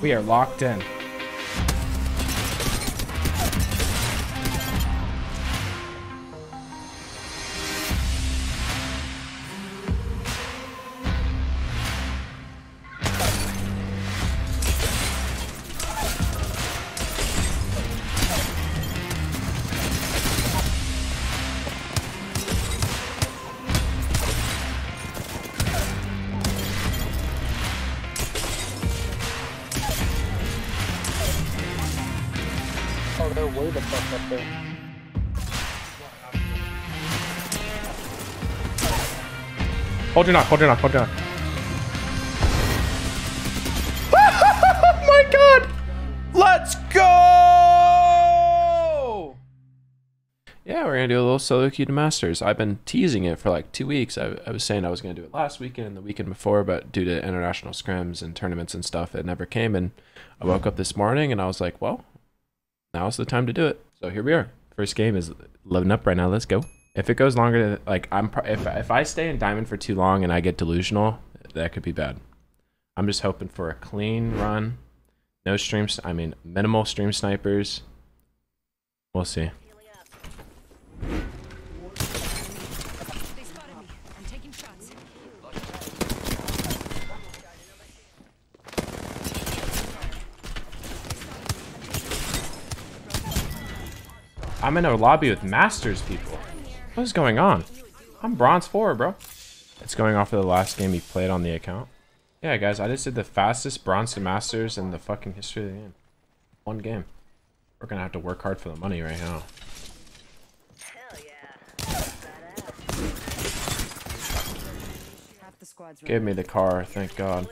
We are locked in. Hold your knock, hold your knock, hold your knock. my god! Let's go! Yeah, we're gonna do a little solo queue to masters. I've been teasing it for like two weeks. I, I was saying I was gonna do it last weekend and the weekend before, but due to international scrims and tournaments and stuff, it never came. And I woke up this morning and I was like, well, now's the time to do it. So here we are. First game is loading up right now. Let's go. If it goes longer, than, like I'm, if if I stay in diamond for too long and I get delusional, that could be bad. I'm just hoping for a clean run, no streams. I mean, minimal stream snipers. We'll see. I'm in a lobby with masters people. What is going on? I'm bronze four, bro. It's going off of the last game he played on the account. Yeah, guys, I just did the fastest bronze to masters in the fucking history of the game. One game. We're gonna have to work hard for the money right now. Give me the car, thank God.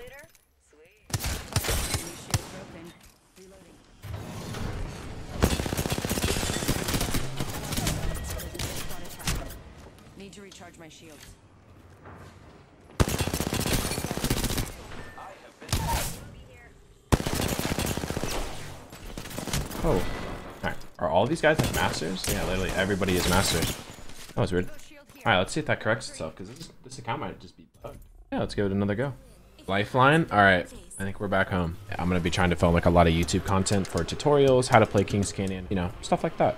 My shields. Oh. Alright. Are all these guys like masters? Yeah, literally everybody is masters. That was weird. Alright, let's see if that corrects itself, because this, this account might just be bugged. Yeah, let's give it another go. Lifeline? Alright, I think we're back home. Yeah, I'm going to be trying to film like a lot of YouTube content for tutorials, how to play King's Canyon, you know, stuff like that.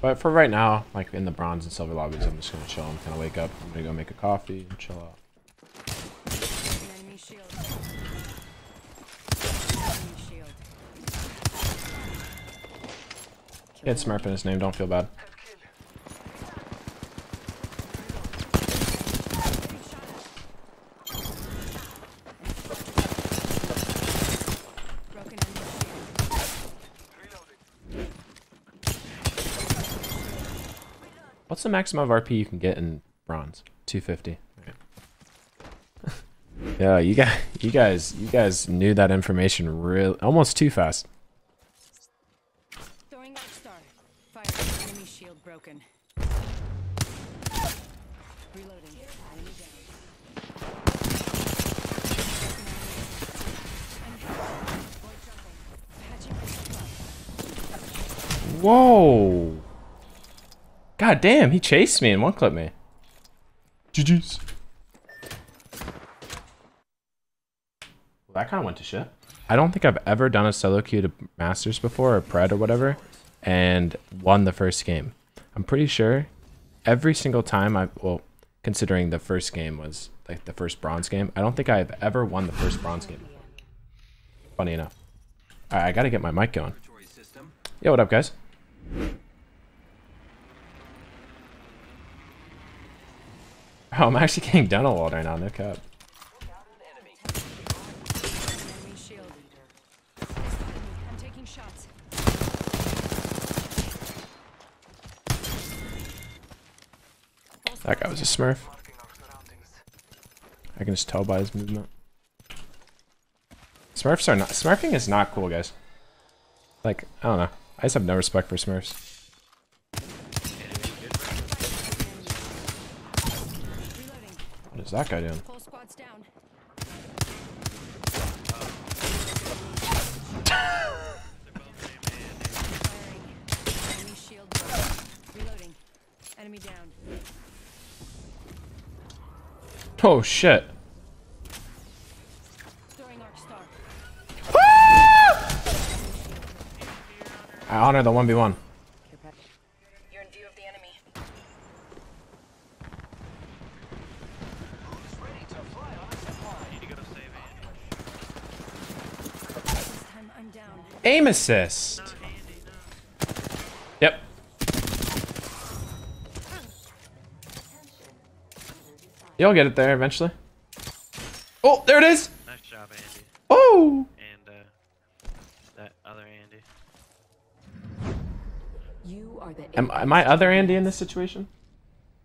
But for right now, like in the bronze and silver lobbies, I'm just to chill kind of wake up. I'm to go make a coffee and chill out. He had Smurf in his name, don't feel bad. Broken enemy shield. What's the maximum of RP you can get in bronze? 250. Okay. yeah, you guys, you guys, you guys knew that information real almost too fast. Throwing out star. Fire. Enemy shield broken. Reloading. Enemy down. Void jumping. Patching myself up. Whoa! God damn, he chased me and one clipped me. GG's. Well, that kind of went to shit. I don't think I've ever done a solo queue to Masters before or Pred or whatever and won the first game. I'm pretty sure every single time I, well, considering the first game was like the first bronze game, I don't think I've ever won the first bronze game. Funny enough. Alright, I gotta get my mic going. Yo, what up, guys? Oh, I'm actually getting done a lot right now, no cap. That guy was a smurf. I can just tell by his movement. Smurfs are not- smurfing is not cool, guys. Like, I don't know. I just have no respect for smurfs. What is that guy doing? oh shit. Ah! I honor the 1v1. Aim assist. Yep. You'll get it there eventually. Oh, there it is. Nice job, Andy. Oh. And uh, that other Andy. You are the Am, am I other Andy in this situation?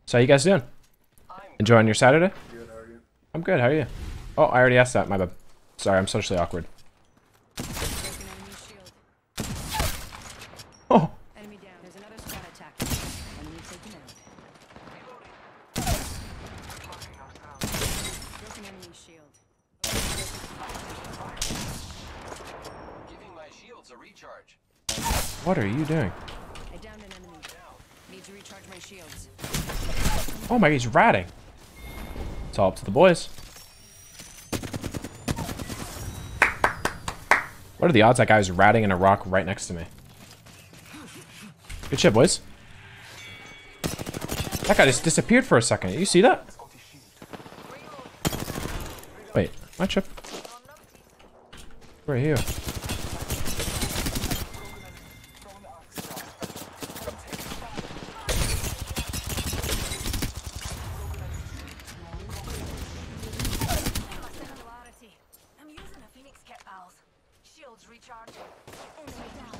So how you guys doing? Enjoying your Saturday? Good, how are you? I'm good. How are you? Oh, I already asked that. My bad. Sorry, I'm socially awkward. Broken enemy shield. Oh, Enemy down. There's another squad attack. Enemy taken out. Broken enemy shield. Giving my shields a recharge. What are you doing? I downed an enemy. Need to recharge my shields. Oh my, he's ratting. It's all up to the boys. What are the odds that guy's ratting in a rock right next to me? Good shit, boys. That guy just disappeared for a second. You see that? Wait, my chip. Right are you? Singularity. I'm using a Phoenix kit, pals. Shields recharge. Enemy down.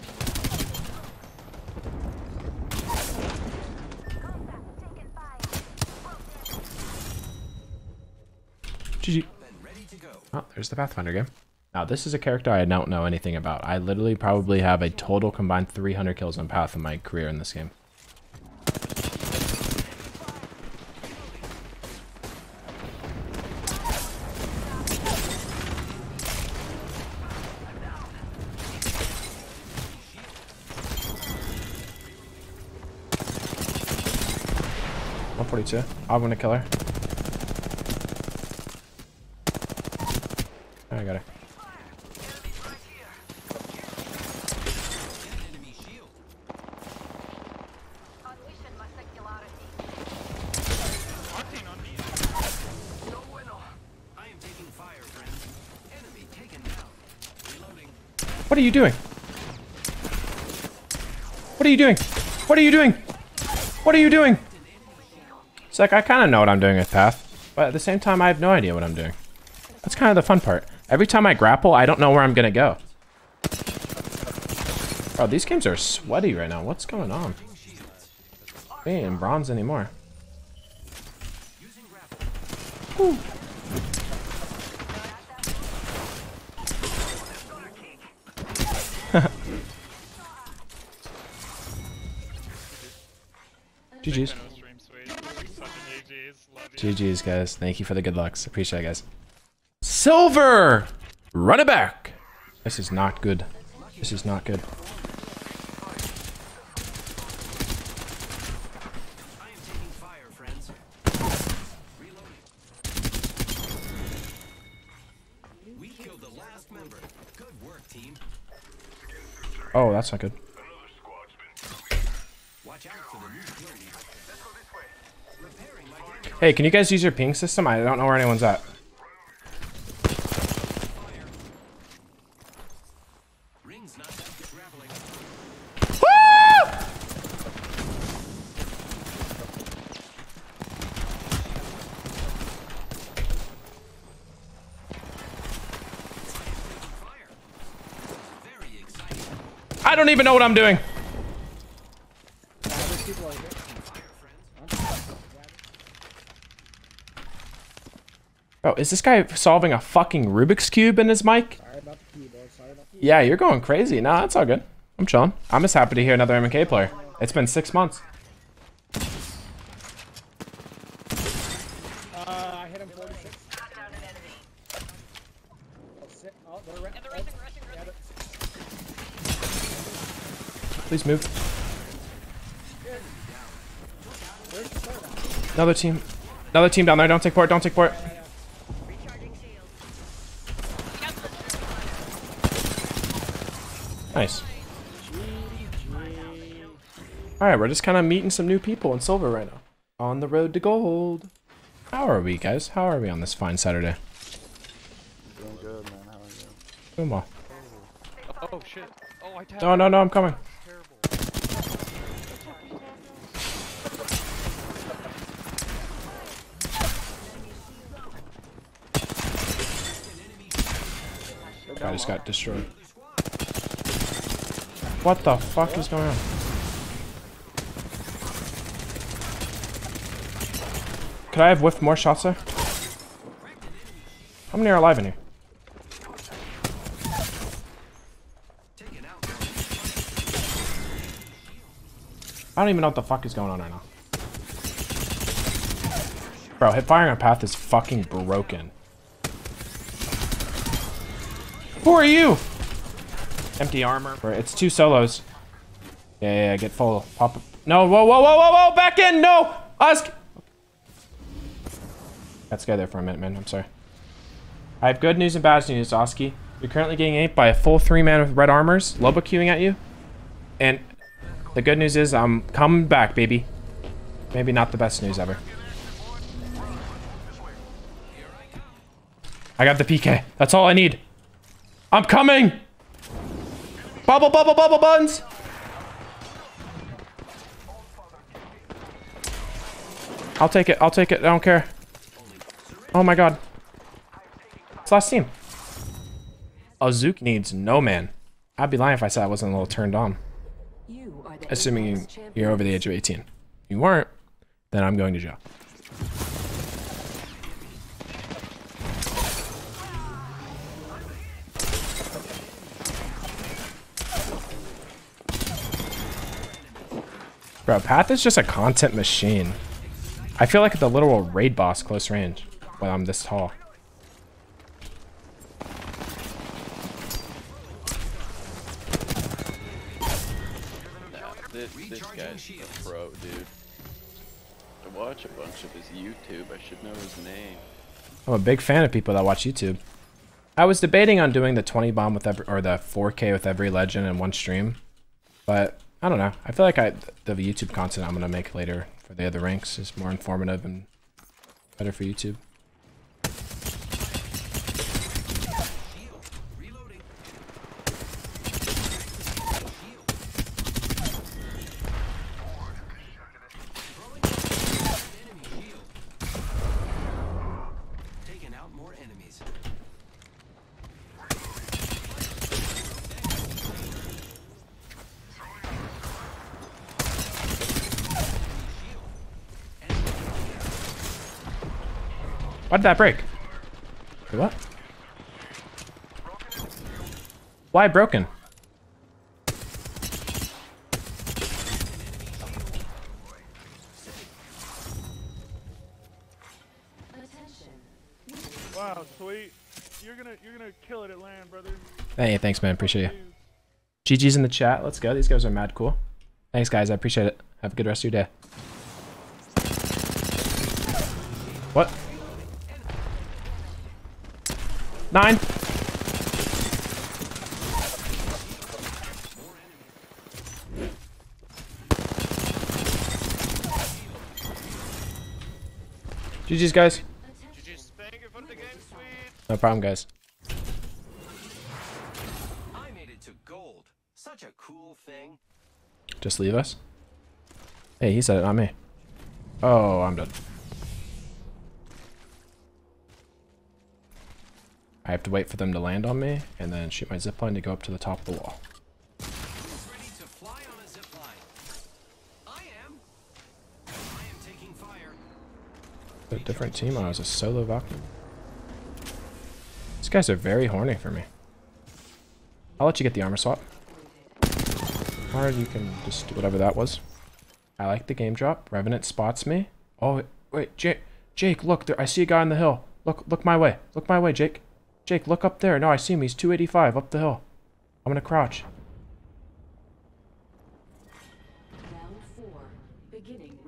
GG. Then ready to go. Pathfinder game. Now, this is a character I don't know anything about. I literally probably have a total combined 300 kills on Path in my career in this game. One forty-two. I'm gonna kill her. I got her. Enemy shield. I am taking fire, friends. Enemy taken down. Reloading. What are you doing? What are you doing? What are you doing? What are you doing? It's like I kind of know what I'm doing with Path, but at the same time I have no idea what I'm doing. That's kind of the fun part. Every time I grapple, I don't know where I'm gonna go. Bro, these games are sweaty right now. What's going on? We ain't in bronze anymore. GG's. Stream sweet. Such an GG's. Love you. GG's, guys. Thank you for the good lucks. Appreciate it, guys. Silver! Run it back! This is not good. This is not good. I am taking fire, friends. Reloading. We killed the last member. Good work, team. Oh, that's not good. Hey, can you guys use your ping system? I don't know where anyone's at. I don't even know what I'm doing. There's people over here. Fire, friends. Bro, is this guy solving a fucking Rubik's Cube in his mic? Sorry about the keyboard. Sorry about the Yeah, you're going crazy. Nah, that's all good. I'm chilling. I'm just happy to hear another MK player. It's been six months. Uh, I hit him 46. Oh, sit. Oh, they're re- oh, yeah, they're- Please move. Where's the third one? Another team. Another team down there. Don't take port. Don't take port. Recharging shields. Nice. All right, we're just kind of meeting some new people in silver right now. On the road to gold. How are we, guys? How are we on this fine Saturday? Doing good, man. How are you? Doing well. Oh shit. Oh, I tapped. No, no, no, I'm coming. I just got destroyed. What the fuck is going on? Could I have whiffed more shots there? How many are alive in here? I don't even know what the fuck is going on right now. Bro, hip firing on path is fucking broken. Who are you? Empty armor. It's two solos. Yeah, yeah, yeah, get full. Pop. Up. No, whoa, whoa, whoa, whoa, whoa, back in, no! Usk! Got scared there for a minute, man, I'm sorry. I have good news and bad news, Oski. You're currently getting aped by a full three man with red armors, Loba queuing at you. And the good news is I'm coming back, baby. Maybe not the best news ever. I got the PK. That's all I need. I'm coming! Bubble, bubble, bubble buns! I'll take it. I'll take it. I don't care. Oh my god. It's last team. Azuki needs no man. I'd be lying if I said I wasn't a little turned on. You are the Assuming you, you're over the age of 18. If you weren't, then I'm going to jail. Bro, Path is just a content machine. I feel like the literal raid boss close range when I'm this tall. This, this guy's a pro, dude. I watch a bunch of his YouTube. I should know his name. I'm a big fan of people that watch YouTube. I was debating on doing the 20 bomb with every, or the 4K with every legend in one stream, but I don't know. I feel like I the YouTube content I'm gonna make later for the other ranks is more informative and better for YouTube. Taking out more enemies. Why did that break? Wait, what? Why broken? Wow, sweet. You're gonna you're gonna kill it at land, brother. Hey, thanks, man. Appreciate you. GG's in the chat. Let's go. These guys are mad cool. Thanks, guys. I appreciate it. Have a good rest of your day. What? Nine. GG's, guys. GG spank it for the game, sweet. No problem, guys. I made it to gold. Such a cool thing. Just leave us? Hey, he said it, not me. Oh, I'm done. I have to wait for them to land on me, and then shoot my zipline to go up to the top of the wall. Who's ready to fly on a? I am. I am. A different team? I was a solo Valkyrie. These guys are very horny for me. I'll let you get the armor swap. Or you can just do whatever that was. I like the game drop. Revenant spots me. Oh, wait, wait Jake, Jake, look, there, I see a guy on the hill. Look, look my way. Look my way, Jake. Jake, look up there. No, I see him. He's 285 up the hill. I'm gonna crouch.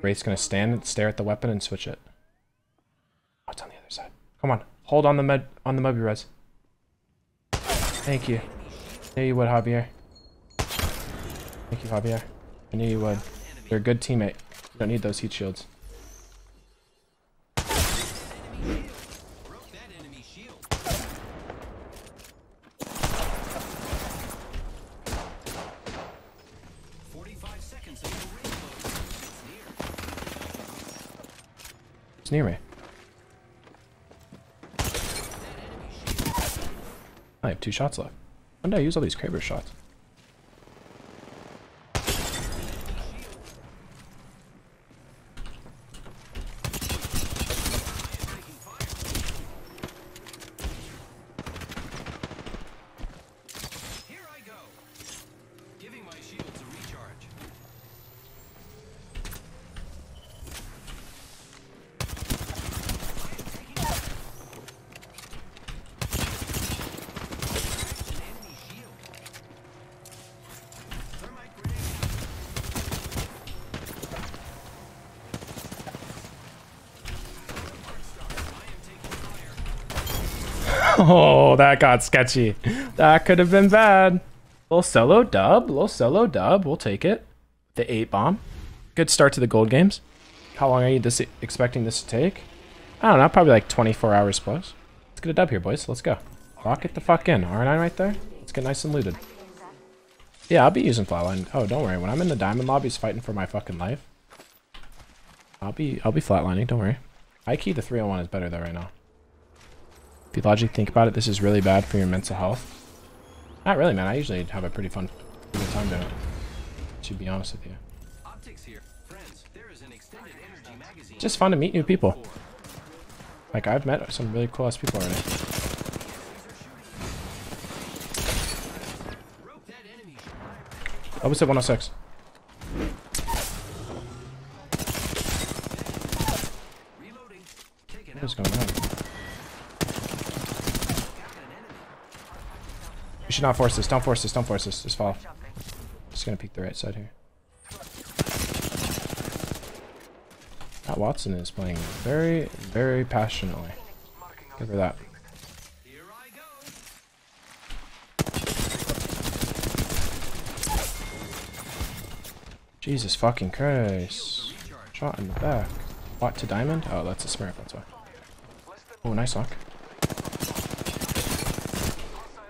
Wraith's gonna stand and stare at the weapon and switch it. Oh, it's on the other side. Come on, hold on the med on the Moby res. Thank you. Knew you would, Javier. Thank you, Javier. I knew you would. You're a good teammate. You don't need those heat shields. It's near. Me. I have two shots left. When did I use all these Kraber shots? Oh, that got sketchy. That could have been bad. Little solo dub, little solo dub. We'll take it. The eight bomb. Good start to the gold games. How long are you this expecting this to take? I don't know, probably like 24 hours plus. Let's get a dub here, boys. Let's go. Lock it the fuck in. R9 right there. Let's get nice and looted. Yeah, I'll be using flatline. Oh, don't worry. When I'm in the diamond lobbies fighting for my fucking life, I'll be I'll be flatlining. Don't worry. High key, the 301 is better though right now. If you logically think about it, this is really bad for your mental health. Not really, man. I usually have a pretty fun, good time doing it. To be honest with you, Optics here. Friends, there is an extended energy magazine. just fun to meet new people. Like I've met some really cool ass people already. Enemy Oh, what's 106. Reloading. Taken What out. going on? We should not force this. Don't force this. Don't force this. Just fall. Just gonna peek the right side here. That Wattson is playing very, very passionately. Give her that. Jesus fucking Christ. Shot in the back. What to diamond? Oh, that's a smurf, that's why. Oh, nice lock.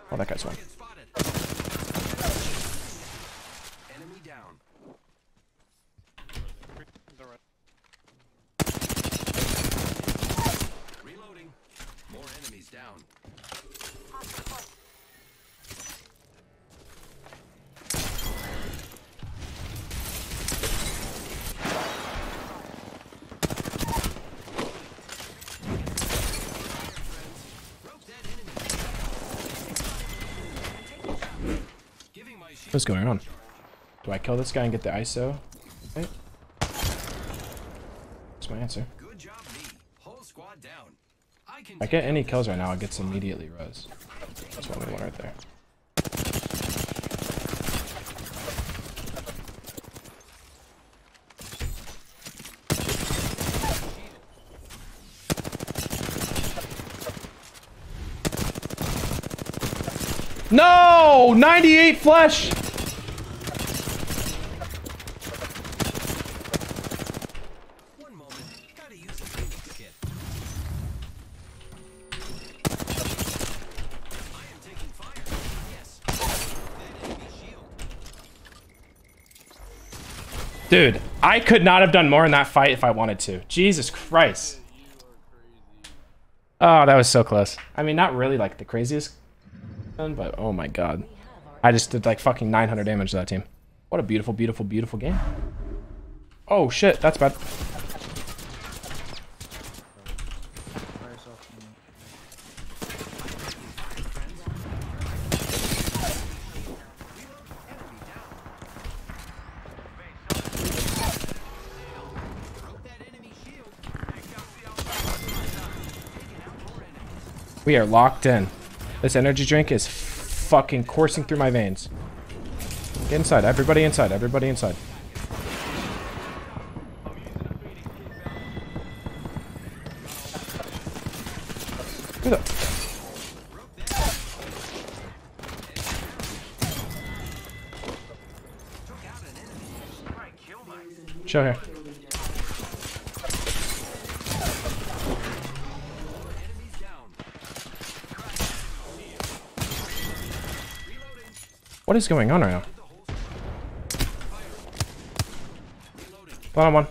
Oh, that guy's one. Enemy down. Reloading. More enemies down. Giving my shield What's going on? Do I kill this guy and get the ISO? Right? That's my answer. Good job, me. Whole squad down. I can I get any kills right now, it gets immediately res. That's what we want right there. No! 98 flesh! Dude, I could not have done more in that fight if I wanted to. Jesus Christ. Oh, that was so close. I mean, not really like the craziest, one, but oh my god. I just did like fucking 900 damage to that team. What a beautiful, beautiful, beautiful game. Oh shit, that's bad. We are locked in. This energy drink is fucking coursing through my veins. Get inside. Everybody inside. Everybody inside. Who the- Show here. What is going on right now? Bottom one.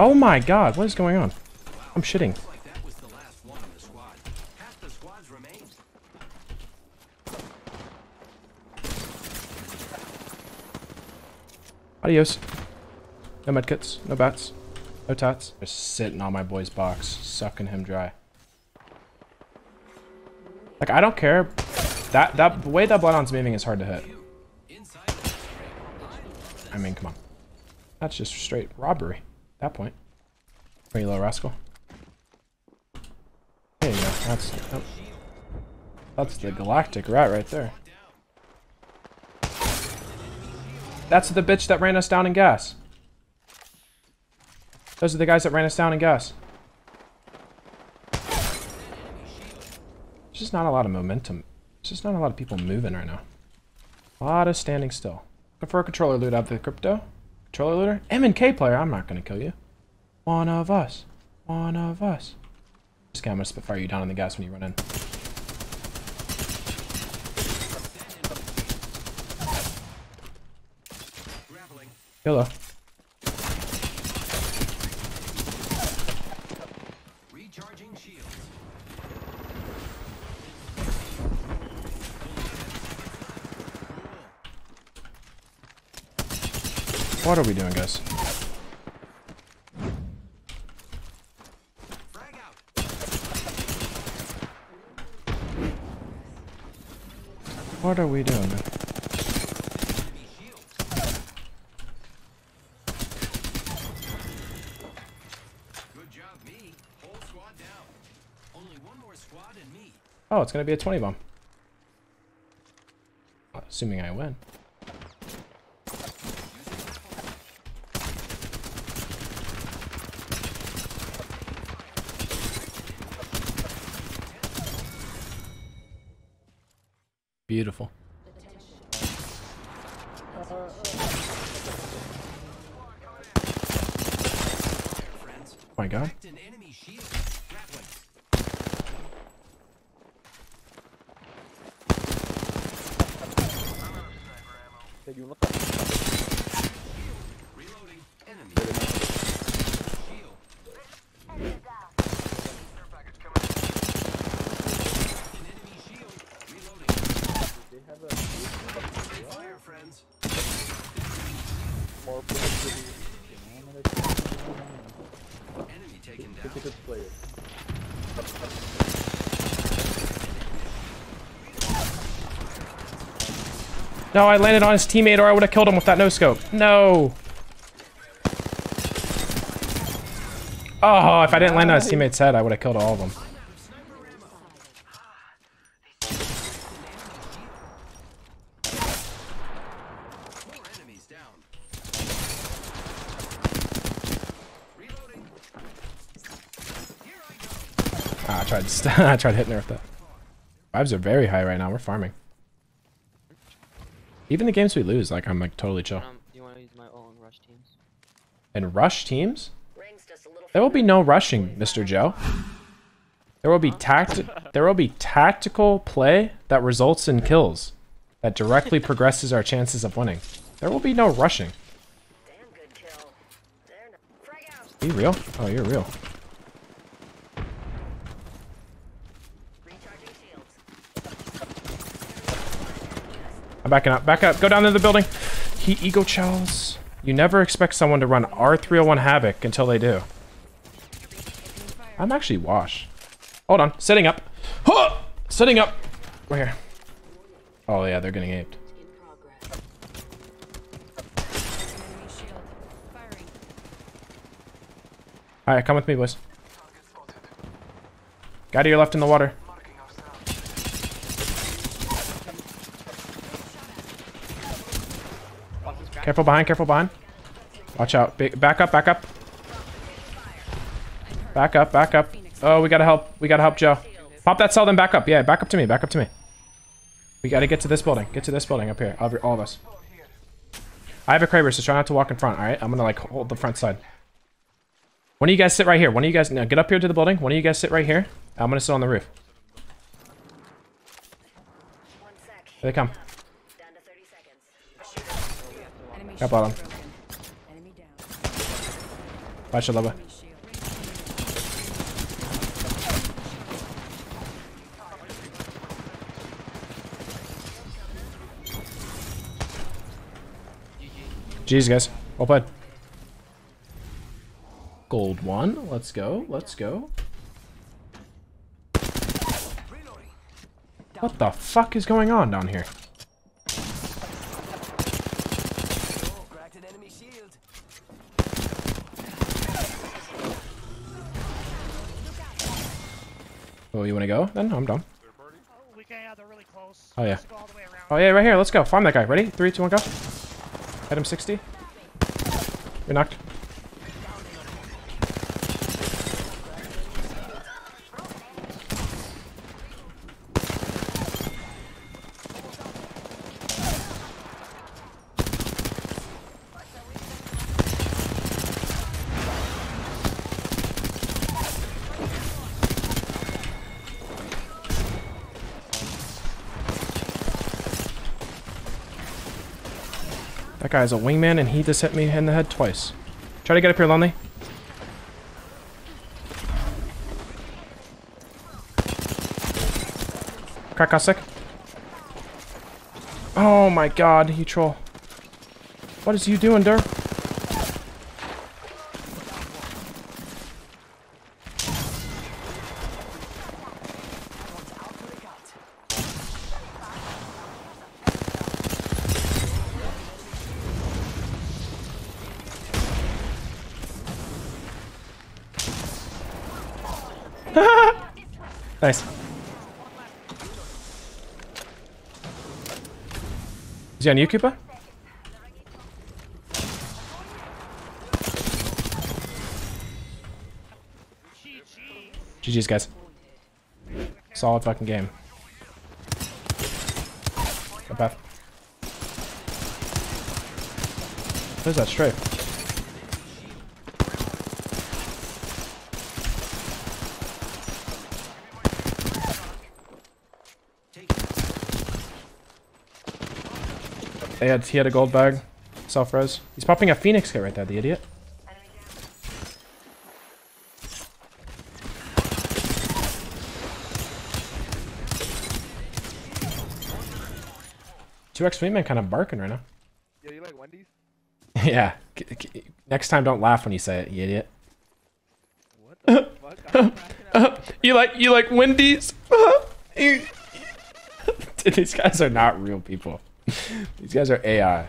Oh my god, what is going on? I'm shitting. Adios. No medkits, no bats, no tats. Just sitting on my boy's box, sucking him dry. Like, I don't care. That, that, the way that Bloodhound's moving is hard to hit. I mean, come on. That's just straight robbery that point. Where you little rascal? There you go. That's, oh. that's the galactic rat right there. That's the bitch that ran us down in gas. Those are the guys that ran us down in gas. There's just not a lot of momentum. There's just not a lot of people moving right now. A lot of standing still. A controller loot out of the crypto. Controller looter? M and K player, I'm not gonna kill you. One of us. One of us. Just gonna spitfire you down in the gas when you run in. Hello. Recharging shields. What are we doing, guys? What are we doing? Good job, me. Whole squad down. Only one more squad and me. Oh, it's gonna be a 20 bomb. Assuming I win. Beautiful. Friends. Oh my god. Protect an enemy shield. Grappling. Reloading. Enemy. Shield. An enemy shield. Reloading. Fire, friends. Enemy taken down. No, I landed on his teammate or I would have killed him with that no scope. No. Oh, if I didn't land on his teammate's head, I would have killed all of them. Four enemies down. Reloading. Here I. Ah, I tried I tried hitting her with that. Vibes are very high right now. We're farming. Even the games we lose, like I'm like totally chill. Um, you want to use my all in rush teams? And rush teams? There will be no rushing, Mr. Joe. There will be tact there will be tactical play that results in kills that directly progresses our chances of winning. There will be no rushing. Are you real? Oh, you're real. I'm backing up. Back up. Go down to the building. He ego chows. You never expect someone to run R301 Havoc until they do. I'm actually wash. Hold on. Setting up. Huh! Sitting up. We're here. Oh, yeah. They're getting aped. Alright, come with me, boys. Guy to your left in the water. Careful behind, careful behind. Watch out. Back up, back up. Back up, back up. Oh, we gotta help. We gotta help Joe. Pop that cell, then back up. Yeah, back up to me, back up to me. We gotta get to this building. Get to this building up here. All of, all of us. I have a Kraber, so try not to walk in front, alright? I'm gonna like hold the front side. One of you guys sit right here. One of you guys, no, get up here to the building. One of you guys sit right here. I'm gonna sit on the roof. Here they come. Watch it, Loba. Jeez, guys. Well played. Gold one. Let's go. Let's go. What the fuck is going on down here? Oh, you want to go? Then I'm done. Oh, we can, yeah, really. Oh yeah. Let's go all the way around. Oh yeah, right here. Let's go. Farm that guy. Ready? Three, two, one, go. Hit him 60. You're knocked. That guy's a wingman and he just hit me in the head twice. Try to get up here, Lonely. Crack got sick. Oh my god, you troll. What is you doing, Dur? nice. Is he on you, Koopa? GG's, guys. Solid fucking game. Go path. Where's that strafe? They had, he had a gold bag. Self-res. He's popping a phoenix kit right there, the idiot. Two X Sweetman kind of barking right now. Yeah, you like Wendy's? yeah. Next time, don't laugh when you say it, you idiot. What the fuck? I'm cracking up. you like you like Wendy's? Dude, these guys are not real people. These guys are AI.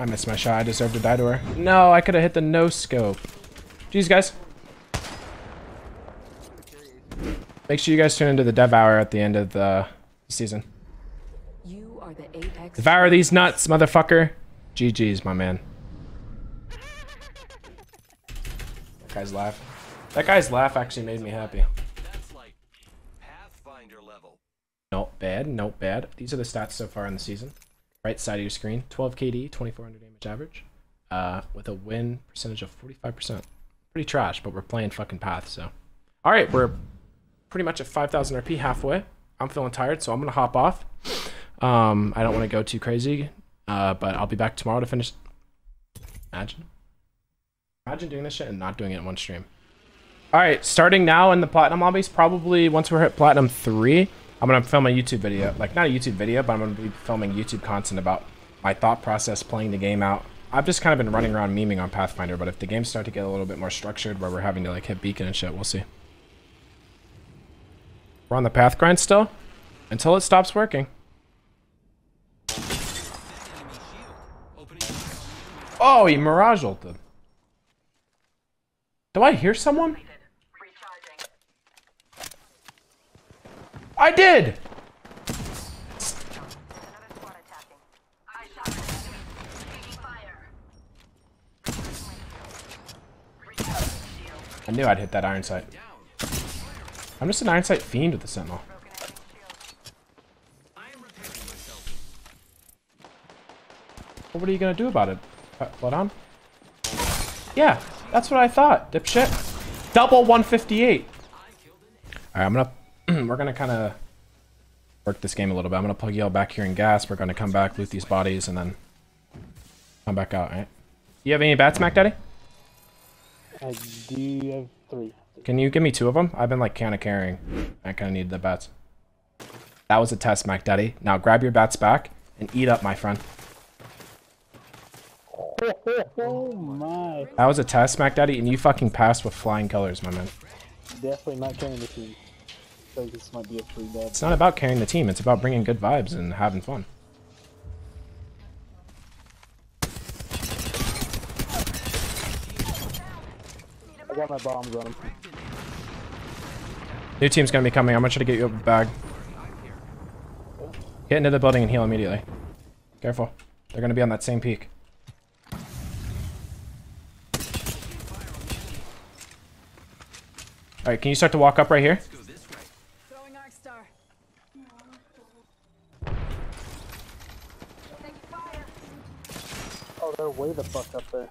I missed my shot. I deserve to die to her. No, I could have hit the no scope. Jeez, guys. Make sure you guys tune into the Dev Hour at the end of the season. You are the apex. Devour these nuts, motherfucker. GG's, my man. That guy's laugh. That guy's laugh actually made me happy. That's like Pathfinder level. Not bad, not bad. These are the stats so far in the season. Right side of your screen, 12 KD, 2400 damage average, uh, with a win percentage of 45%. Pretty trash, but we're playing fucking Path, so. All right, we're pretty much at 5,000 RP halfway. I'm feeling tired, so I'm gonna hop off. Um, I don't want to go too crazy, uh, but I'll be back tomorrow to finish. Imagine. Imagine doing this shit and not doing it in one stream. All right, starting now in the platinum lobbies, probably once we're at platinum three, I'm gonna film a YouTube video, like not a YouTube video, but I'm gonna be filming YouTube content about my thought process playing the game out. I've just kind of been running around memeing on Pathfinder, but if the games start to get a little bit more structured, where we're having to like hit beacon and shit, we'll see. We're on the path grind still, until it stops working. Oh, he mirage ulted. Do I hear someone? I did! I knew I'd hit that iron sight. I'm just an iron sight fiend with the sentinel. Well, what are you gonna do about it? Bloodhound? Yeah, that's what I thought, dipshit. Double 158. Alright, I'm gonna... we're gonna kind of work this game a little bit. I'm gonna plug y'all back here in gas. We're gonna come back, loot these bodies, and then come back out, right? You have any bats, Mac Daddy? I do have three. Can you give me two of them? I've been like kind of carrying. I kind of need the bats. That was a test, Mac Daddy. Now grab your bats back and eat up, my friend. Oh my. That was a test, Mac Daddy, and you fucking passed with flying colors, my man. Definitely not carrying the team. Think this might be a free dub. It's not about carrying the team. It's about bringing good vibes and having fun. I got my bombs on him. New team's gonna be coming. I'm gonna try to get you a bag. Get into the building and heal immediately. Careful. They're gonna be on that same peak. Alright, can you start to walk up right here? Throwing Arc Star. Taking fire. Oh, they're way the fuck up there.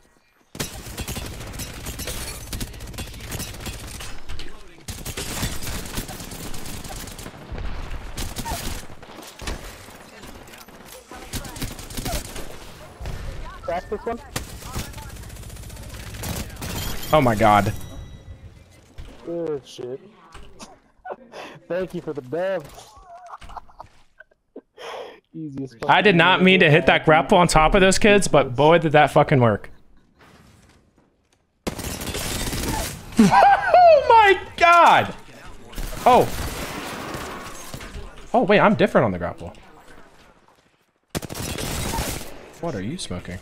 Crack this one? Oh my god. Good shit. Thank you for the dub. Easiest I did not mean to hit that grapple on top of those kids, but boy did that fucking work. oh my god! Oh. Oh wait, I'm different on the grapple. What are you smoking?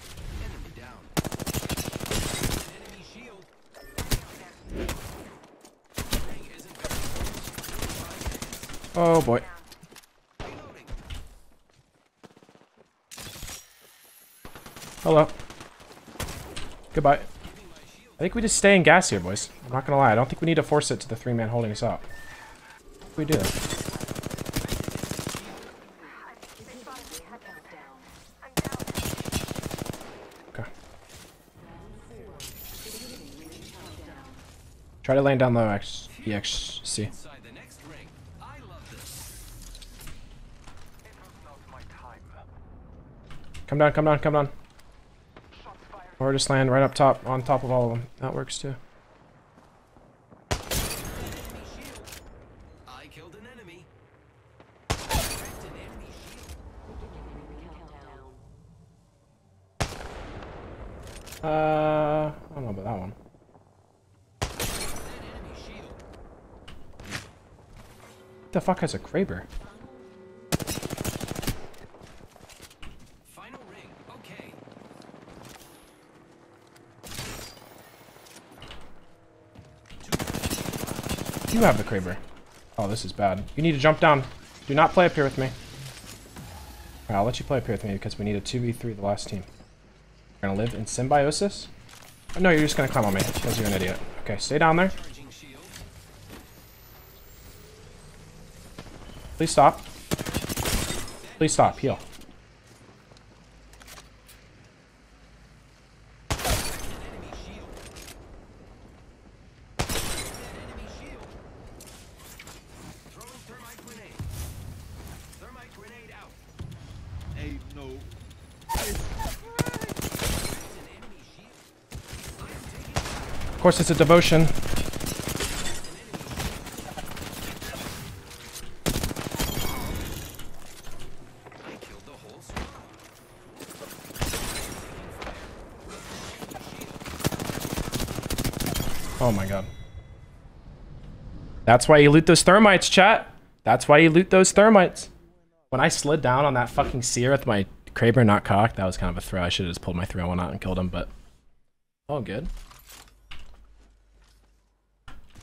Oh boy. Hello. Goodbye. I think we just stay in gas here, boys. I'm not gonna lie. I don't think we need to force it to the three man holding us up. We do. Okay. Try to land down low, X, EXC. Come down, come down, come down. Or just land right up top, on top of all of them. That works too. Uh, I don't know about that one. the fuck has a Kraber? You have the Kraber. Oh, this is bad. You need to jump down. Do not play up here with me. Alright, I'll let you play up here with me because we need a 2v3 the last team. You're gonna live in symbiosis? Oh, no, you're just gonna climb on me because you're an idiot. Okay, stay down there. Please stop. Please stop. Heal. Enemy shield. Enemy shield. Throwing thermite grenade. Thermite grenade out. Hey, no. An enemy shield. I am taking Of course, it's a devotion. Oh my god. That's why you loot those thermites, chat. That's why you loot those thermites. When I slid down on that fucking seer with my Kraber not cocked, that was kind of a throw. I should have just pulled my 301 out and killed him, but all good.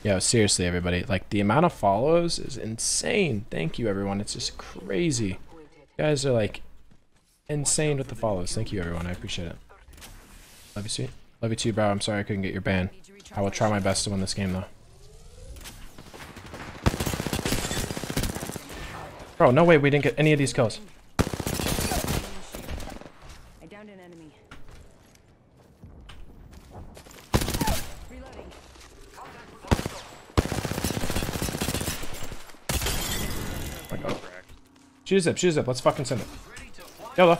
Yo, seriously, everybody. Like, the amount of follows is insane. Thank you, everyone. It's just crazy. You guys are, like, insane with the follows. Thank you, everyone. I appreciate it. Love you, sweet. Love you too, bro. I'm sorry I couldn't get your ban. I will try my best to win this game, though. Bro, no way we didn't get any of these kills. I downed an enemy. Reloading. my god. Shoot a zip, shoot a zip. Let's fucking send it. YOLO.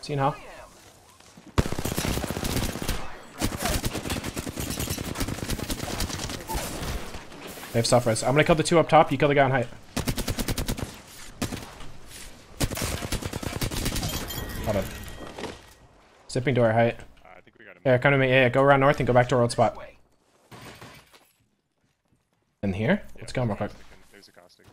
Seen how? They have self res. I'm gonna kill the two up top. You kill the guy on height. Hold on. Zipping door height. Yeah, come to me. Yeah, yeah, go around north and go back to our old spot. In here? Let's go real quick. There's a caustic.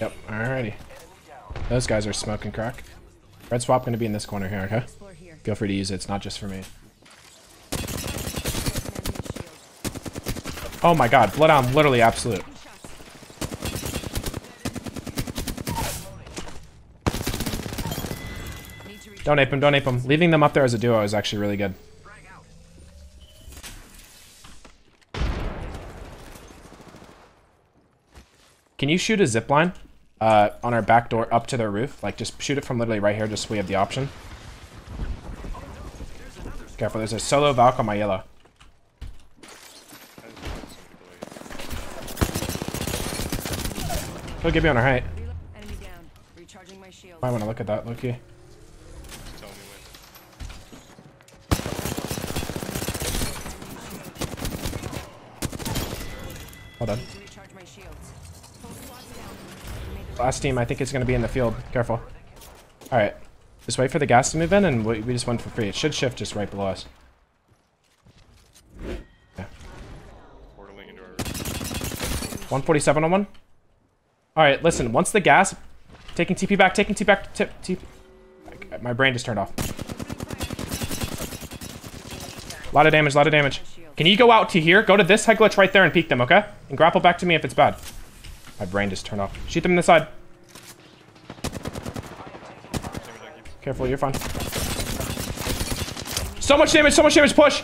Yep, alrighty. Those guys are smoking crack. Red swap gonna be in this corner here, okay? Feel free to use it, it's not just for me. Oh my god, Bloodhound literally absolute. Don't ape him, don't ape him. Leaving them up there as a duo is actually really good. Can you shoot a zip line uh, on our back door up to their roof? Like, just shoot it from literally right here, just so we have the option. Careful, there's a solo Valk on my yellow. He'll give you on our height. Might want to look at that, Loki. Hold on. Recharge my shields. Last team, I think it's going to be in the field. Careful. Alright. Just wait for the gas to move in, and we, we just went for free. It should shift just right below us. Yeah. portaling into our 147 on one. Alright, listen. Once the gas... Taking TP back, taking TP back. Tip, TP. My brain just turned off. A lot of damage, a lot of damage. Can you go out to here? Go to this head glitch right there and peek them, okay? And grapple back to me if it's bad. My brain just turned off. Shoot them in the side. Careful, you're fine. So much damage, so much damage, push!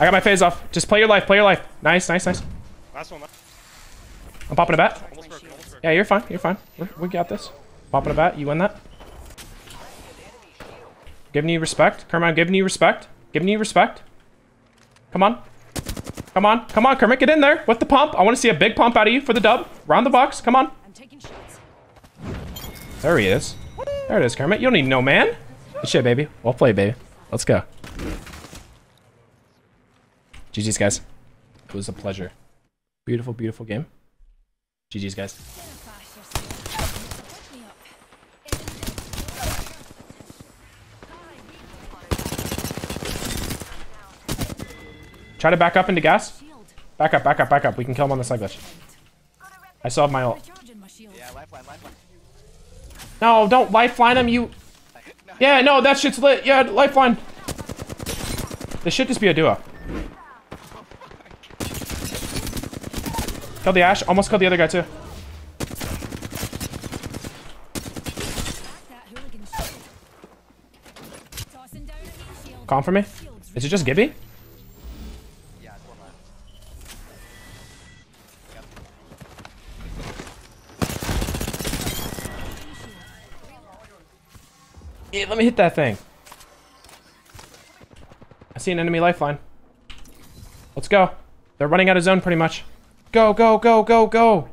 I got my phase off. Just play your life, play your life. Nice, nice, nice. last one. I'm popping a bat. Almost broken. Almost broken. Yeah, you're fine, you're fine. We're, we got this. Popping a bat, you win that. Giving you respect. Kermit, I'm giving you respect. Giving you respect. Come on. Come on, come on, Kermit, get in there with the pump. I want to see a big pump out of you for the dub. Round the box, come on. I'm taking shots. There he is. There it is, Kermit. You don't need no man. Good shit, baby. Well played, baby. Let's go. GG's, guys. It was a pleasure. Beautiful, beautiful game. GG's, guys. Try to back up into gas. Back up, back up, back up. We can kill him on the side glitch. I still have my ult. Yeah, lifeline, lifeline. No, don't lifeline him, you... Yeah, no, that shit's lit. Yeah, lifeline. This should just be a duo. Killed the Ash. Almost killed the other guy, too. Calm for me. Is it just Gibby? Let me hit that thing. I see an enemy lifeline. Let's go. They're running out of zone pretty much. Go, go, go, go, go.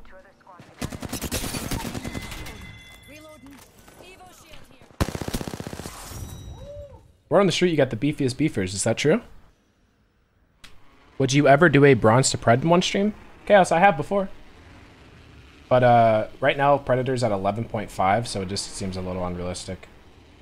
Word on the street, you got the beefiest beefers. Is that true? Would you ever do a bronze to pred in one stream? Chaos, I have before. But uh, right now, Predator's at 11.5, so it just seems a little unrealistic,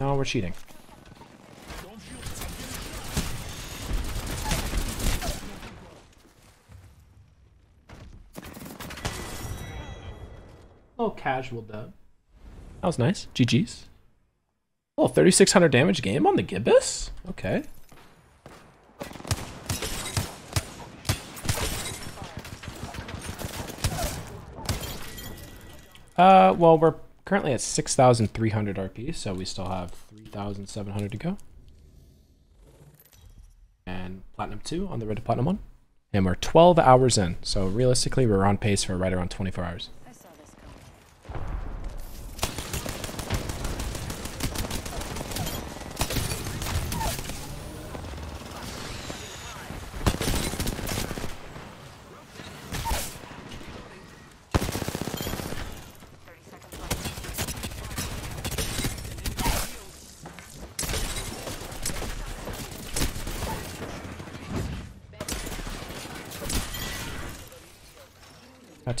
No, we're cheating. Oh, casual dub. That was nice. GG's. Oh, 3600 damage game on the Gibbous? Okay. Uh, well, we're currently at 6,300 RP, so we still have 3,700 to go. And Platinum 2 on the road to Platinum 1. And we're 12 hours in, so realistically, we're on pace for right around 24 hours.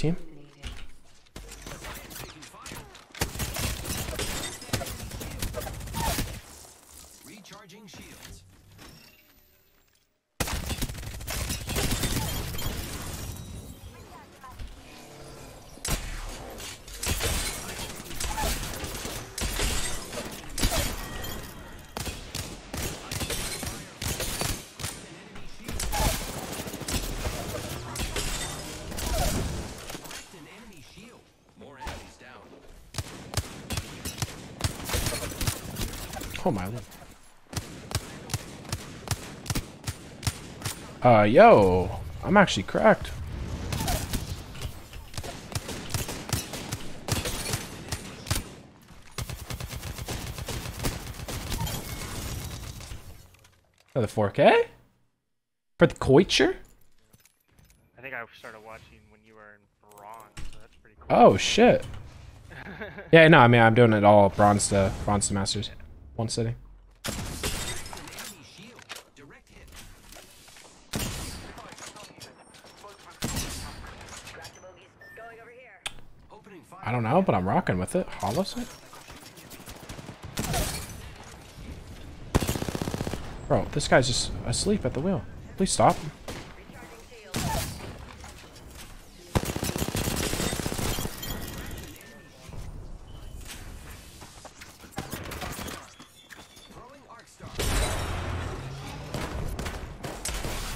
That Uh, yo, I'm actually cracked. For the 4K? For the Koicher? I think I started watching when you were in bronze, so that's pretty cool. Oh shit. Yeah, no, I mean I'm doing it all bronze to bronze to masters. One sitting. An enemy shield. Direct hit. Opening fire. I don't know, but I'm rocking with it. Holo sight? Bro, this guy's just asleep at the wheel. Please stop.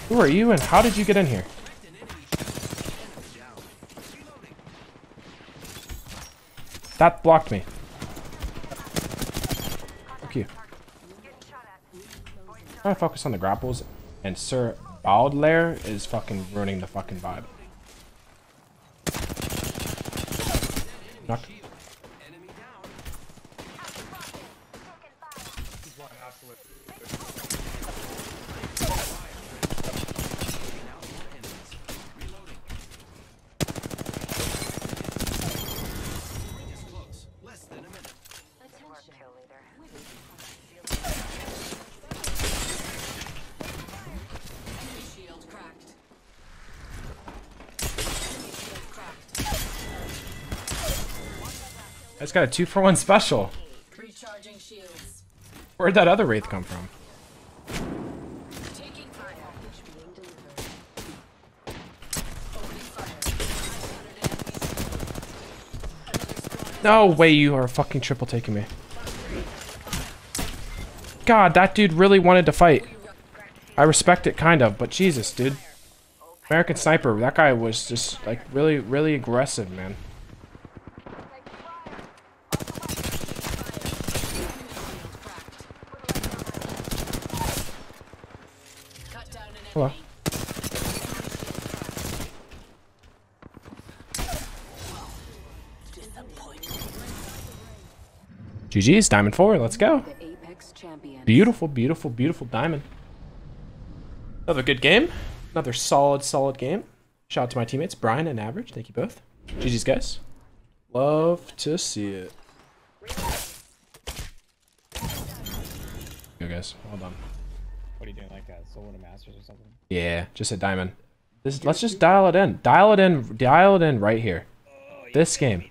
Who are you and how did you get in here? An enemy shield. Down. Reloading. That blocked me. I'm trying to focus on the grapples, and Sir Baudelaire is fucking ruining the fucking vibe. Knock. Got a two for one special. Recharging shields. Where'd that other wraith come from? Taking fire. Being delivered. Opening fire. 500 enemies. Another squad No way you are fucking triple taking me. God, that dude really wanted to fight. I respect it kind of, but Jesus, dude. American Sniper, that guy was just like really, really aggressive, man. GG's, Diamond 4, let's go. The Apex champion. Beautiful, beautiful, beautiful diamond. Another good game. Another solid, solid game. Shout out to my teammates, Brian and Average. Thank you both. GG's, guys. Love to see it. Go, guys. Well done. What are you doing, like that? Soul to Masters or something? Yeah, just a diamond. This, let's just dial it in. Dial it in. Dial it in right here. Oh, this game.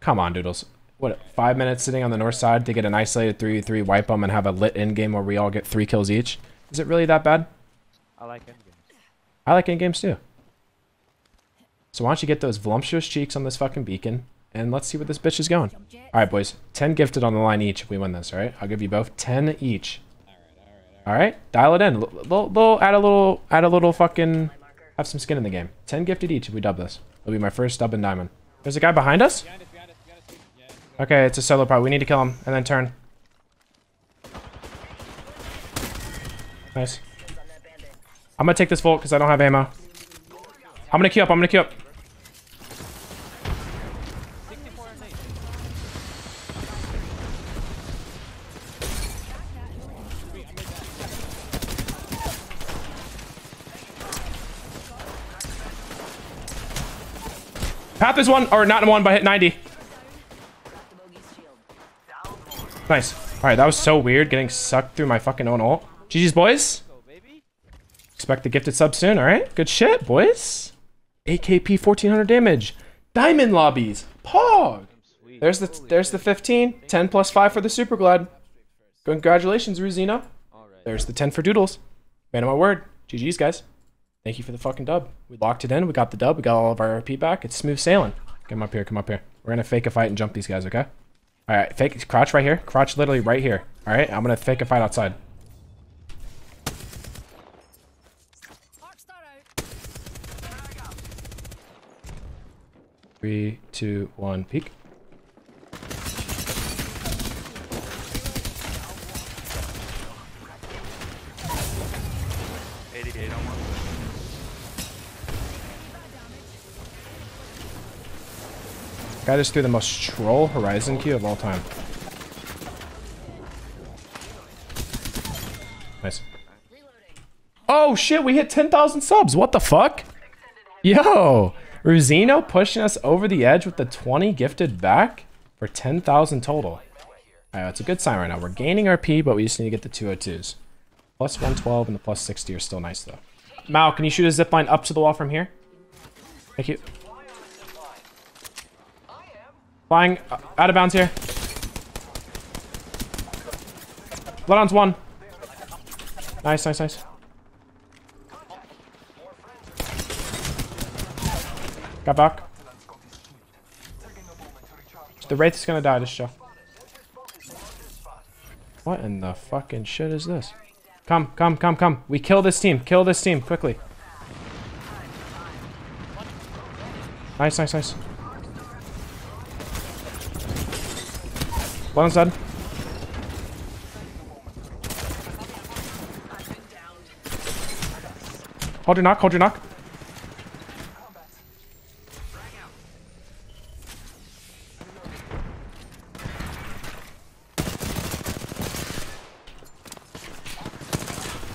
Come on, Doodles. What, five minutes sitting on the north side to get an isolated 3v3, wipe them, and have a lit end game where we all get three kills each? Is it really that bad? I like endgames. I like in games too. So why don't you get those voluptuous cheeks on this fucking beacon, and let's see where this bitch is going. Alright, boys. 10 gifted on the line each if we win this, alright? I'll give you both 10 each. Alright? Dial it in. L- Little, little, add a little, add a little fucking, have some skin in the game. 10 gifted each if we dub this. It'll be my first dub in diamond. There's a guy behind us? Okay, it's a solo part. We need to kill him and then turn. Nice. I'm gonna take this volt because I don't have ammo. I'm gonna queue up. I'm gonna queue up. Path is one, or not one, but hit 90. Nice. Alright, that was so weird getting sucked through my fucking own ult. GG's, boys. Expect the gifted sub soon, alright? Good shit, boys. AKP 1400 damage. Diamond lobbies. Pog. There's the there's the 15. 10 plus 5 for the super glad. Congratulations, Ruzino. There's the 10 for Doodles. Man of my word. GG's, guys. Thank you for the fucking dub. We locked it in. We got the dub. We got all of our RP back. It's smooth sailing. Come up here. Come up here. We're going to fake a fight and jump these guys, okay? All right. Fake. Crouch right here. Crouch literally right here. All right. I'm to fake a fight outside. Three, two, one, peek. Eighty-eight on one. Guy just threw the most troll Horizon Q of all time. Nice. Oh shit, we hit 10,000 subs. What the fuck? Yo, Ruzino pushing us over the edge with the 20 gifted back for 10,000 total. Alright, that's a good sign right now. We're gaining RP, but we just need to get the 202s. Plus 112 and the plus 60 are still nice though. Mal, can you shoot a zip line up to the wall from here? Thank you. Flying uh, out of bounds here. Let one. Nice, nice, nice. Got back. The Wraith is gonna die this show. What in the fucking shit is this? Come, come, come, come. We kill this team. Kill this team, quickly. Nice, nice, nice. One's dead. Hold your knock, hold your knock.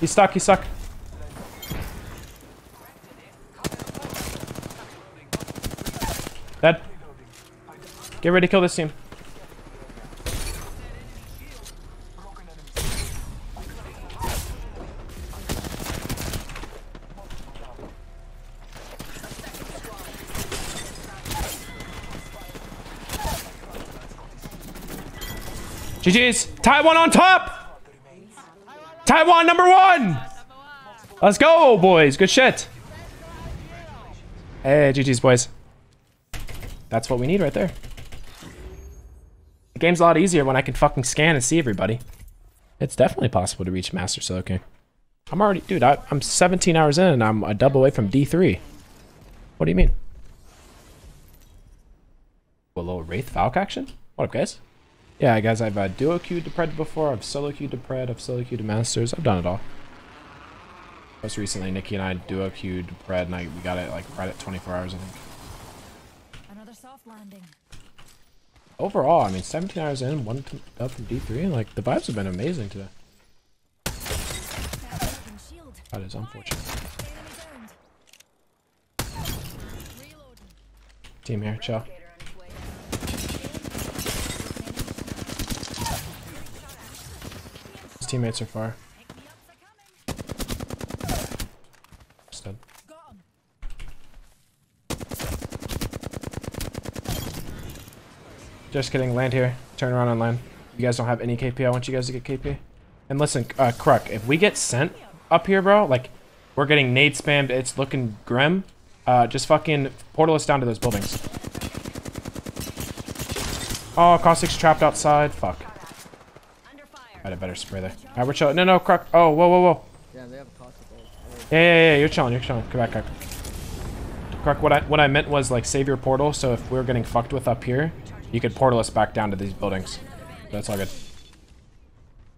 He's stuck, he's stuck. Dead. Get ready to kill this team. GG's. Taiwan on top. Taiwan number one. Let's go, boys. Good shit. Hey, GG's, boys. That's what we need right there. The game's a lot easier when I can fucking scan and see everybody. It's definitely possible to reach Master Solo King. I'm already, dude, I, I'm 17 hours in and I'm a dub away from D3. What do you mean? A little Wraith Valk action? What up, guys? Yeah, guys, I've uh, duo queued to Pred before, I've solo queued to Pred, I've solo queued to Masters, I've done it all. Most recently, Nikki and I duo queued to Pred, and I, we got it like right at 24 hours, I think. Another soft landing. Overall, I mean, 17 hours in, one up from D3, and like the vibes have been amazing today. That is unfortunate. Team here, chill. teammates are far. Just kidding, land here. Turn around and land. You guys don't have any KP, I want you guys to get KP. And listen, uh, Kruk, if we get sent up here, bro, like, we're getting nade spammed, it's looking grim. Uh, just fucking portal us down to those buildings. Oh, Caustic's trapped outside. Fuck. I had a better spray there. Alright, we're chilling. No, no, Kruk. Oh, whoa, whoa, whoa. Yeah, they have a ult. Yeah, yeah, yeah, you're chilling, you're chilling. Come back, Kruk. Kruk, what I, what I meant was, like, save your portal, so if we're getting fucked with up here, you could portal us back down to these buildings. That's all good.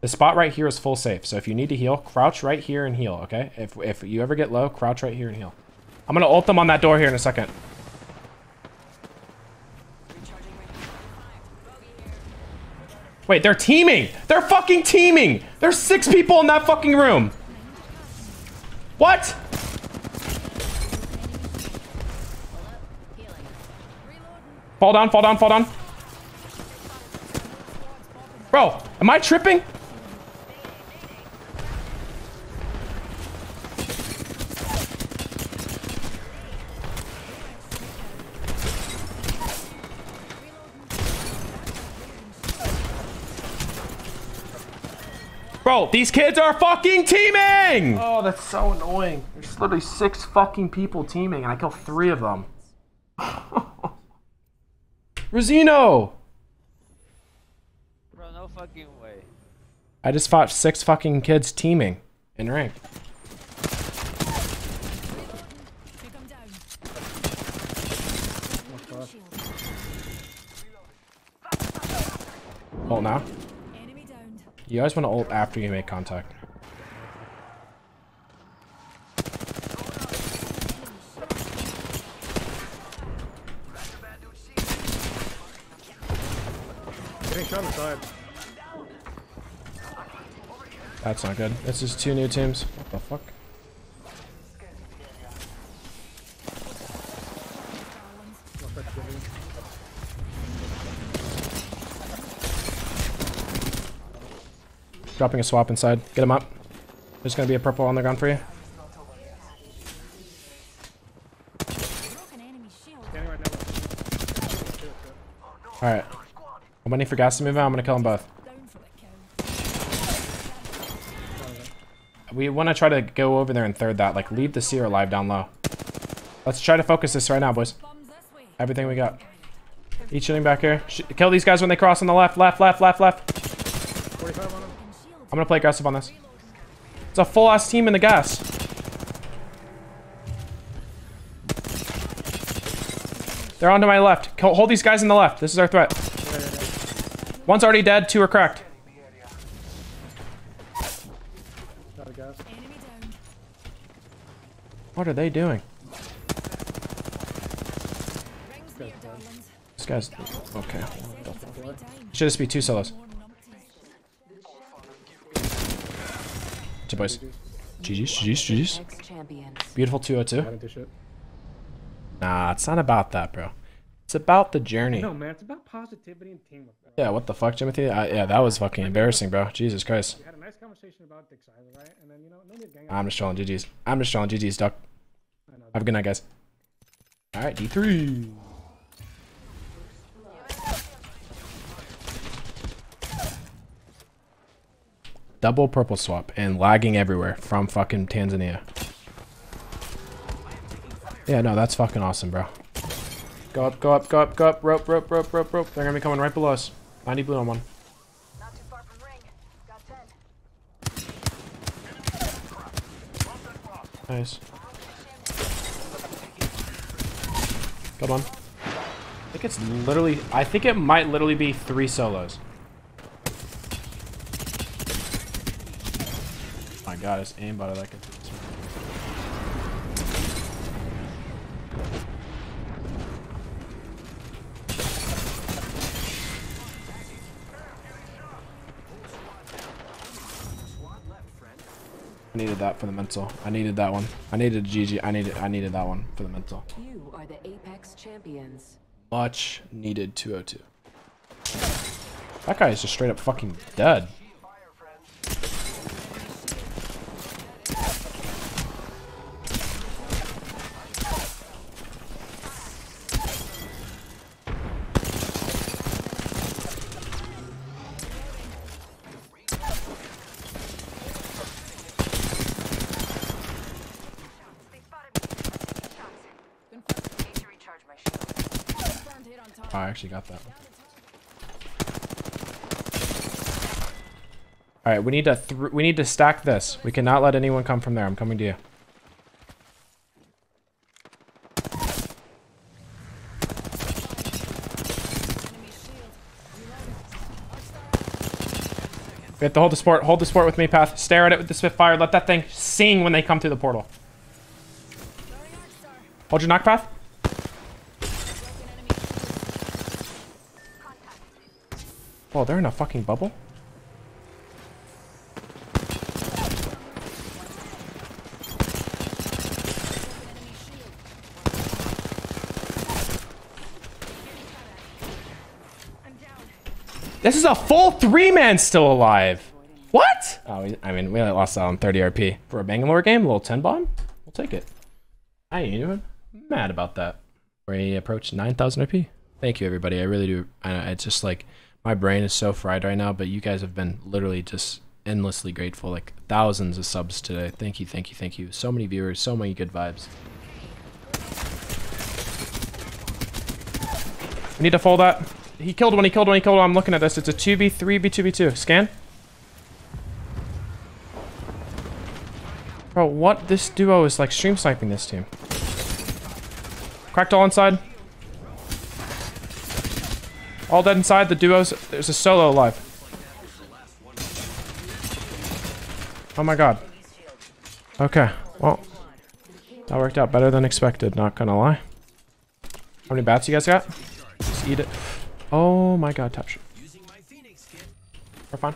The spot right here is full safe, so if you need to heal, crouch right here and heal, okay? If, if you ever get low, crouch right here and heal. I'm gonna ult them on that door here in a second. Wait, they're teaming! They're fucking teaming! There's six people in that fucking room! What? Fall down, fall down, fall down. Bro, am I tripping? Bro, these kids are fucking teaming! Oh, that's so annoying. There's literally six fucking people teaming, and I kill three of them. Rosino! Bro, no fucking way. I just fought six fucking kids teaming in rank. Ult oh, now. You guys want to ult after you make contact. Getting shot on the side. That's not good. This is two new teams. What the fuck? Dropping a swap inside. Get him up. There's gonna be a purple on the ground for you. Alright. I'm waiting for gas to move out. I'm gonna kill them both. We want to try to go over there and third that. Like, leave the seer alive down low. Let's try to focus this right now, boys. Everything we got. Each shooting back here. Sh kill these guys when they cross on the left, left, left, left, left. 45 on him. I'm gonna play aggressive on this. It's a full ass team in the gas. They're on to my left. Hold these guys in the left. This is our threat. One's already dead. Two are cracked. What are they doing? This guy's okay. Should just be two solos. Two boys. GG's, GG's, GG's. Beautiful 202. Got into shit. Nah, it's not about that, bro. It's about the journey. No, man, it's about positivity and teamwork. Bro. Yeah, what the fuck, Timothy? I, yeah, that was fucking embarrassing, bro. Jesus Christ. We had a nice conversation about Dick Siler, right? And then, you know, no need gang. I'm just trolling GG's. I'm just trolling GG's, duck. Have a good night, guys. Alright, D3. Double purple swap and lagging everywhere from fucking Tanzania. Yeah, no, that's fucking awesome, bro. Go up, go up, go up, go up. Rope, rope, rope, rope, rope. They're gonna be coming right below us. 90 blue on one. Not too far from ring. Got 10. Nice. Got one. I think it's literally, I think it might literally be three solos. My god, it's aimbot that could. I needed that for the mental. I needed that one. I needed a GG. I needed I needed that one for the mental. You are the Apex champions. Much needed 202. That guy is just straight up fucking dead. I actually got that. one. All right, we need to we need to stack this. We cannot let anyone come from there. I'm coming to you. We have to hold the sport. Hold the sport with me, Path. Stare at it with the Spitfire. Let that thing sing when they come through the portal. Hold your knock path. Oh, they're in a fucking bubble. This is a full three man still alive. What? Oh, I mean, we only lost on 30 RP. For a Bangalore game, a little 10 bomb? We'll take it. I ain't even mad about that. We approached 9,000 RP. Thank you, everybody. I really do. I, it's just like, my brain is so fried right now, but you guys have been literally just endlessly grateful. Like, thousands of subs today. Thank you, thank you, thank you. So many viewers, so many good vibes. We need to fold that. He killed one, he killed one, he killed one. I'm looking at this. It's a 2v3, b2v2. Scan. Bro, what? This duo is like stream sniping this team. Cracked all inside. All dead inside. The duos. There's a solo alive. Oh my god. Okay. Well, that worked out better than expected. Not gonna lie. How many bats you guys got? Just eat it. Oh my god, touch. We're fine.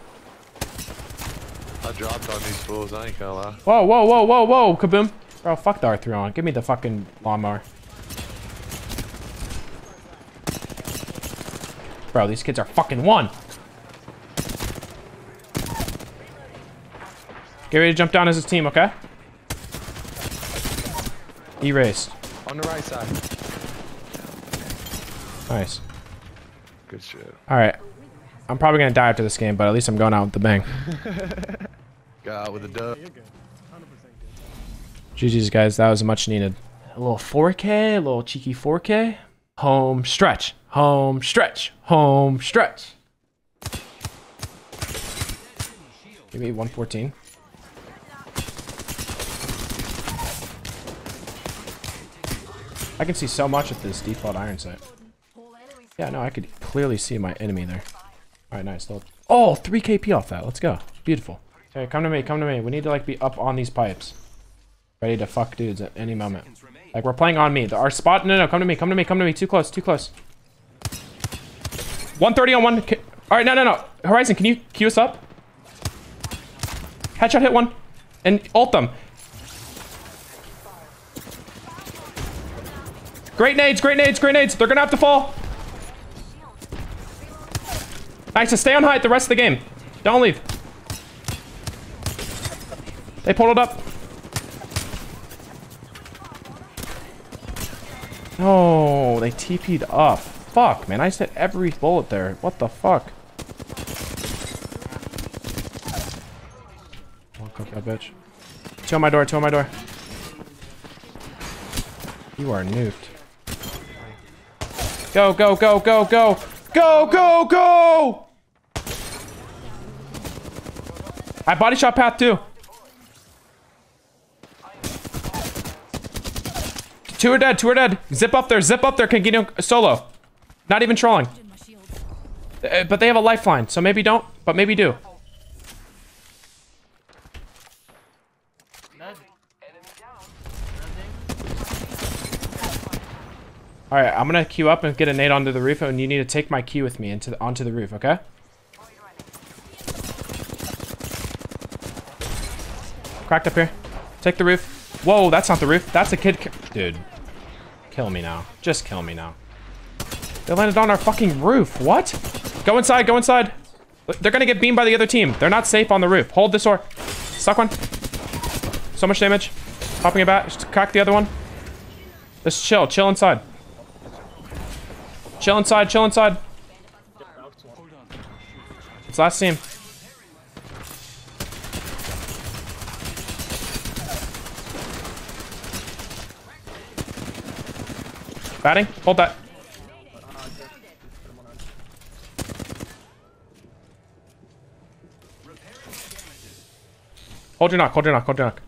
I dropped on these fools, I ain't gonna lie. Whoa, whoa, whoa, whoa, whoa, kaboom. Bro, fuck the R3 on. Give me the fucking lawnmower. Bro, these kids are fucking one. Get ready to jump down as a team, okay? Erased. On the right side. Nice. Good shit. Alright. I'm probably gonna die after this game, but at least I'm going out with the bang. Got out with a dub. GG's, guys. That was much needed. A little 4K, a little cheeky 4K. Home stretch. Home stretch. Home stretch. Give me 114. I can see so much with this default iron sight. Yeah, no, I could clearly see my enemy there. Alright, nice. They'll- Oh, 3 KP off that. Let's go. Beautiful. Okay, come to me, come to me. We need to like be up on these pipes. Ready to fuck dudes at any moment. Like we're playing on me. Our spot no no come to me, come to me, come to me. Too close, too close. 130 on one. Alright, no no no. Horizon, can you queue us up? Headshot hit one. And ult them. Great nades, great nades, great nades. They're gonna have to fall. Nice, to stay on height the rest of the game. Don't leave. They pulled it up. No, they TP'd up. Fuck, man. I hit every bullet there. What the fuck? I'll cook that bitch. Two on my door, two on my door. You are nuked. Go, go, go, go, go! Go, go, go! I body shot path too. Two are dead, two are dead. Zip up there, zip up there, Kangino solo. Not even trolling. Uh, but they have a lifeline, so maybe don't, but maybe do. Alright, I'm gonna queue up and get a nade onto the roof, and you need to take my key with me into the, onto the roof, okay? Cracked up here. Take the roof. Whoa, that's not the roof. That's a kid. Dude. Kill me now. Just kill me now. They landed on our fucking roof. What? Go inside, go inside. They're gonna get beamed by the other team. They're not safe on the roof. Hold this door. Suck one. So much damage. Popping it back. Just crack the other one. Just chill. Chill inside. Chill inside. Chill inside. It's last team. Batting. Hold that. Hold your knock, hold your knock, hold your knock.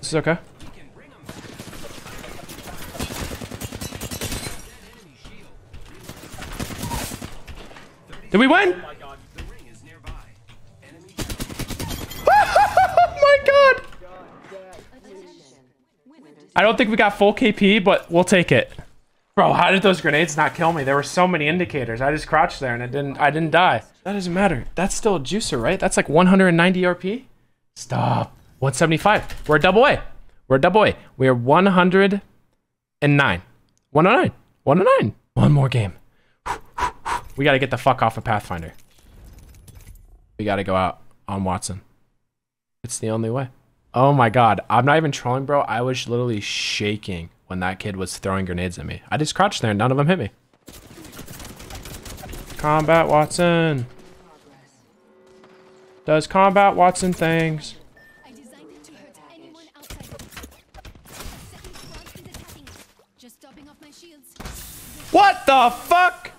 This is okay. Did we win? oh! I don't think we got full KP, but we'll take it. Bro, how did those grenades not kill me? There were so many indicators. I just crouched there and it didn't I didn't die. That doesn't matter. That's still a juicer, right? That's like 190 RP? Stop. 175. We're a double A. We're a double A. We are 109. 109. 109. One more game. We gotta get the fuck off of Pathfinder. We gotta go out on Wattson. It's the only way. Oh my god. I'm not even trolling, bro. I was literally shaking when that kid was throwing grenades at me. I just crouched there and none of them hit me. Combat Wattson. Does Combat Wattson things. What the fuck?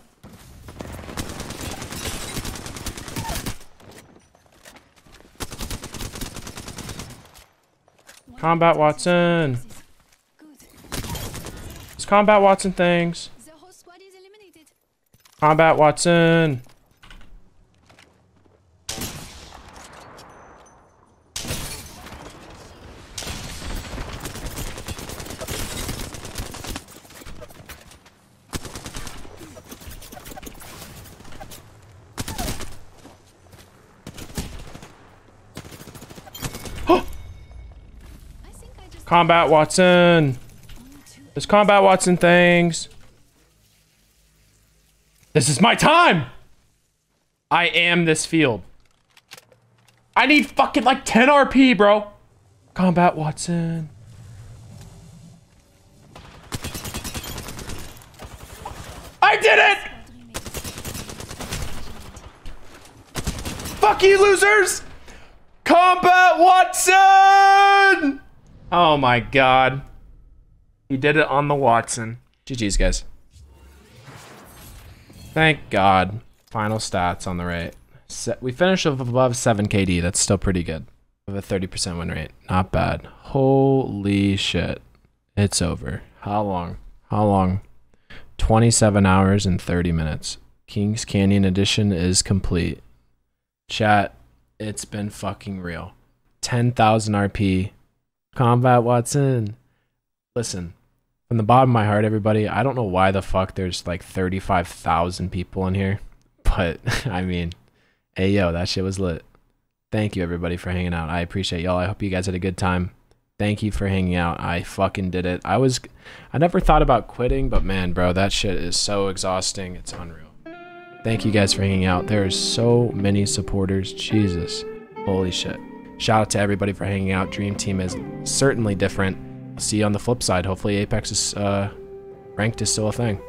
Combat Wattson. Combat Wattson things. Combat Wattson. Combat Wattson. There's Combat Wattson things. This is my time! I am this field. I need fucking like 10 RP, bro. Combat Wattson. I did it! Fuck you, losers! Combat Wattson! Oh my god. He did it on the Wattson. GG's, guys. Thank God. Final stats on the right. Se we finished above 7 KD. That's still pretty good. With a 30% win rate. Not bad. Holy shit. It's over. How long? How long? 27 hours and 30 minutes. Kings Canyon edition is complete. Chat, it's been fucking real. 10,000 RP. Combat Wattson. Listen, from the bottom of my heart, everybody, I don't know why the fuck there's like 35,000 people in here, but I mean, hey yo, that shit was lit. Thank you everybody for hanging out. I appreciate y'all. I hope you guys had a good time. Thank you for hanging out. I fucking did it. I was, I never thought about quitting, but man, bro, that shit is so exhausting. It's unreal. Thank you guys for hanging out. There's so many supporters. Jesus. Holy shit. Shout out to everybody for hanging out. Dream Team is certainly different. See you on the flip side. Hopefully Apex is uh, ranked is still a thing.